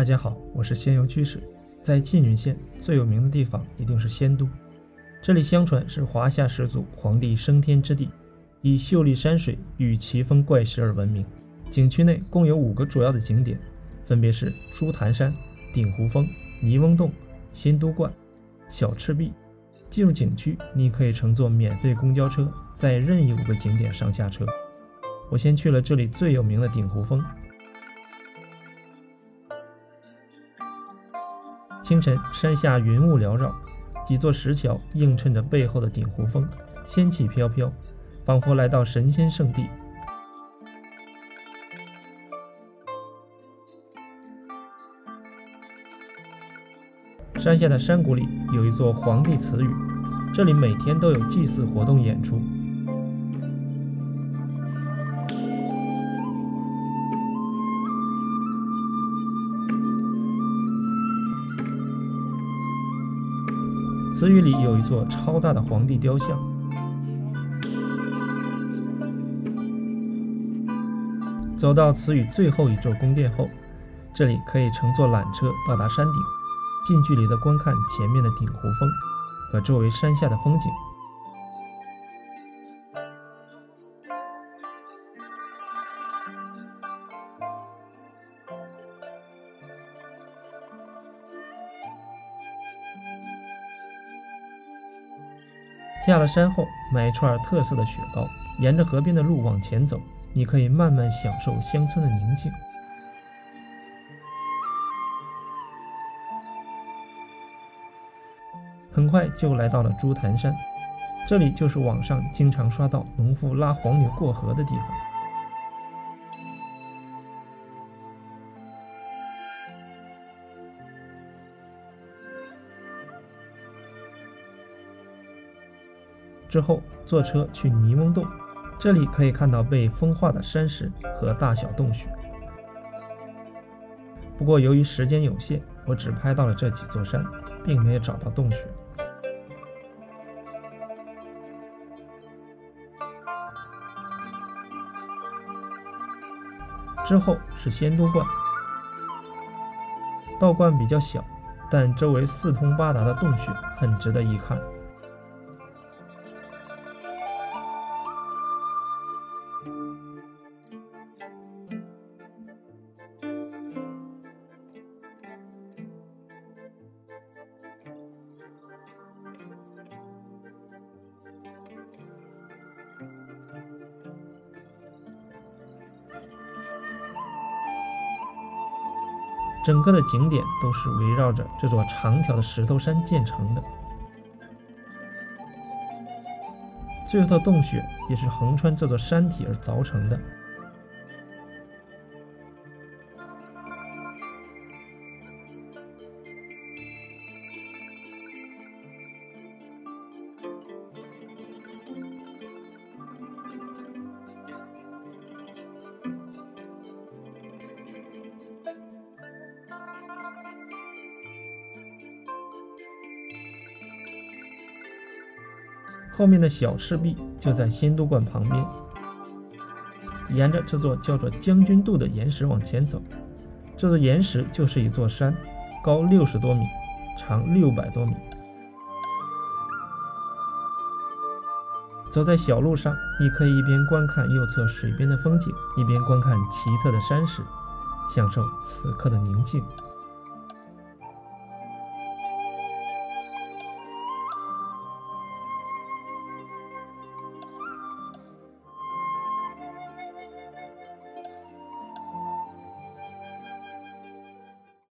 大家好，我是仙游居士。在缙云县最有名的地方一定是仙都，这里相传是华夏始祖黄帝升天之地，以秀丽山水与奇峰怪石而闻名。景区内共有五个主要的景点，分别是朱坛山、鼎湖峰、泥翁洞、仙都观、小赤壁。进入景区，你可以乘坐免费公交车，在任意五个景点上下车。我先去了这里最有名的鼎湖峰。清晨，山下云雾缭绕，几座石桥映衬着背后的鼎湖峰，仙气飘飘，仿佛来到神仙圣地。山下的山谷里有一座皇帝祠宇，这里每天都有祭祀活动演出。词语里有一座超大的皇帝雕像。走到词语最后一座宫殿后，这里可以乘坐缆车到达山顶，近距离的观看前面的鼎湖峰和周围山下的风景。下了山后，买一串特色的雪糕，沿着河边的路往前走，你可以慢慢享受乡村的宁静。很快就来到了朱潭山，这里就是网上经常刷到农妇拉黄牛过河的地方。之后坐车去泥翁洞，这里可以看到被风化的山石和大小洞穴。不过由于时间有限，我只拍到了这几座山，并没有找到洞穴。之后是仙都观，道观比较小，但周围四通八达的洞穴很值得一看。整个的景点都是围绕着这座长条的石头山建成的，最后的洞穴也是横穿这座山体而凿成的。后面的小赤壁就在仙都观旁边，沿着这座叫做将军渡的岩石往前走，这座岩石就是一座山，高六十多米，长六百多米。走在小路上，你可以一边观看右侧水边的风景，一边观看奇特的山石，享受此刻的宁静。